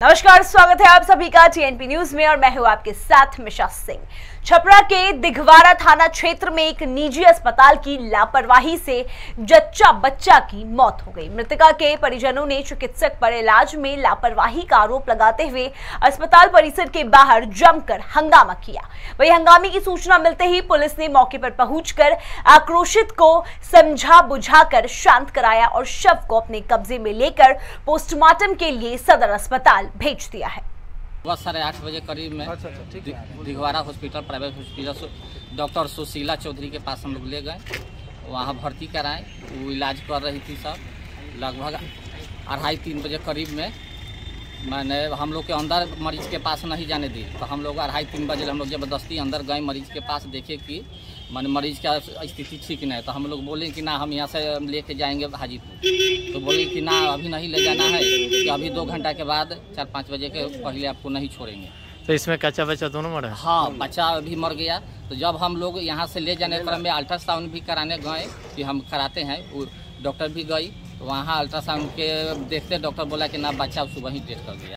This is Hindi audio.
नमस्कार, स्वागत है आप सभी का टीएनपी न्यूज़ में और मैं हूँ आपके साथ मिशा सिंह। छपरा के दिघवारा थाना क्षेत्र में एक निजी अस्पताल की लापरवाही से जच्चा बच्चा की मौत हो गई। मृतका के परिजनों ने चिकित्सक पर इलाज में लापरवाही का आरोप लगाते हुए अस्पताल परिसर के बाहर जमकर हंगामा किया। वही हंगामे की सूचना मिलते ही पुलिस ने मौके पर पहुंचकर आक्रोशित को समझा बुझाकर शांत कराया और शव को अपने कब्जे में लेकर पोस्टमार्टम के लिए सदर अस्पताल भेज दिया है। सुबह साढ़े आठ बजे करीब में अच्छा अच्छा है। Dighwara hospital private hospital doctor Sushila Chaudhary के पास हम लोग ले गए। वहाँ भर्ती कराएँ वो इलाज कर रही थी सब। लगभग अढ़ाई तीन बजे करीब में मैंने हम लोग के अंदर मरीज़ के पास नहीं जाने दी। तो हम लोग अढ़ाई तीन बजे हम लोग ज़बरदस्ती अंदर गए मरीज़ के पास देखे कि मैंने मरीज़ का स्थिति ठीक नहीं तो हम लोग बोले कि ना हम यहाँ से लेके जाएँगे हाजीपुर। तो बोले कि ना अभी नहीं ले जाना है कि अभी दो घंटा के बाद चार पाँच बजे के पहले आपको नहीं छोड़ेंगे। तो इसमें कच्चा बच्चा दोनों मरा? है बच्चा भी मर गया। तो जब हम लोग यहाँ से ले जाने क्रम में अल्ट्रासाउंड भी कराने गए कि हम कराते हैं डॉक्टर भी गई। वहाँ अल्ट्रासाउंड के देखते डॉक्टर बोला कि ना बच्चा सुबह ही डेट कर दिया